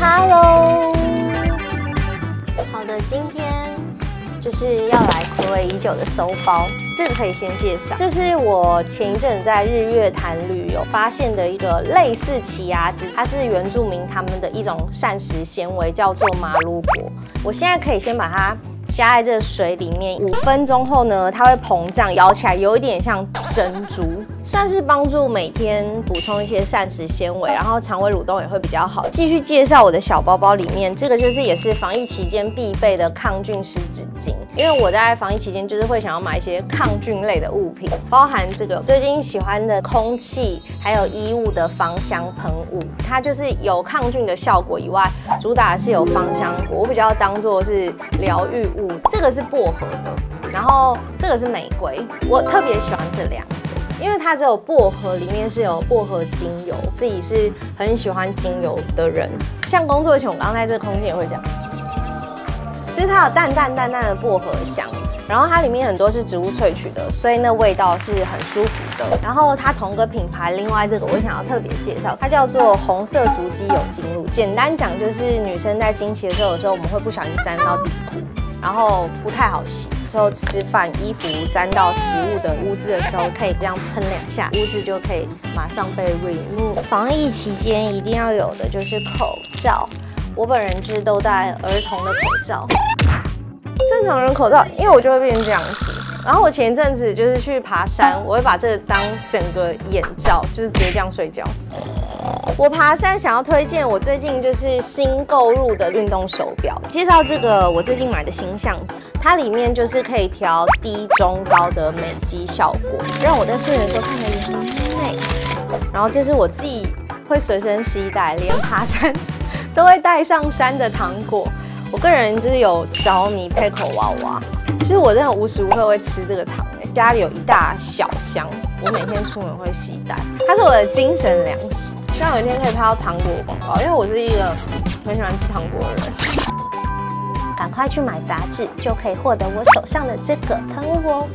Hello，好的，今天就是要来暌违已久的搜包，这个可以先介绍，这是我前一阵在日月潭旅游发现的一个类似奇亚籽，它是原住民他们的一种膳食纤维，叫做麻鲁果。我现在可以先把它。加在这个水里面五分钟后呢，它会膨胀，咬起来有一点像珍珠，算是帮助每天补充一些膳食纤维，然后肠胃蠕动也会比较好。继续介绍我的小包包里面，这个就是也是防疫期间必备的抗菌湿纸巾，因为我在防疫期间就是会想要买一些抗菌类的物品，包含这个最近喜欢的空气还有衣物的芳香喷雾，它就是有抗菌的效果以外，主打是有芳香果，我比较当做是疗愈物。这个是薄荷的，然后这个是玫瑰，我特别喜欢这两个，因为它只有薄荷里面是有薄荷精油，自己是很喜欢精油的人。像工作前，我刚刚在这个空间也会这样，其实它有淡淡淡淡的薄荷香，然后它里面很多是植物萃取的，所以那味道是很舒服的。然后它同个品牌，另外这个我想要特别介绍，它叫做红色足迹有精露。简单讲就是女生在经期的时候，有时候我们会不小心沾到底裤。然后不太好洗，之后吃饭衣服沾到食物的污渍的时候，可以这样喷两下，污渍就可以马上被 remove。防疫期间一定要有的就是口罩，我本人就是都戴儿童的口罩，正常人口罩，因为我就会变成这样子。然后我前一阵子就是去爬山，我会把这个当整个眼罩，就是直接这样睡觉。我爬山想要推荐我最近就是新购入的运动手表，介绍这个我最近买的新相机，它里面就是可以调低、中、高的美肌效果，让我在睡的时候看起来也很美。然后这是我自己会随身携带，连爬山都会带上山的糖果。我个人就是有着迷 Pickle 娃娃，其实我真的无时无刻会吃这个糖，家里有一大小箱，我每天出门会携带，它是我的精神粮食。希望有一天可以拍到糖果广告，因为我是一个很喜欢吃糖果的人。赶快去买杂志，就可以获得我手上的这个喷雾哦。